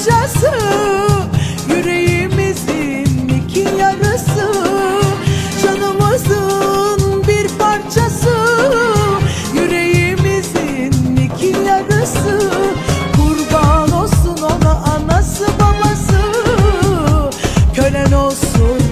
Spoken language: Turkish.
parçası. Yüreğimizin iki yarısı. Canımızın bir parçası. Yüreğimizin iki yarısı. Kurban olsun ona anası babası. Kölen olsun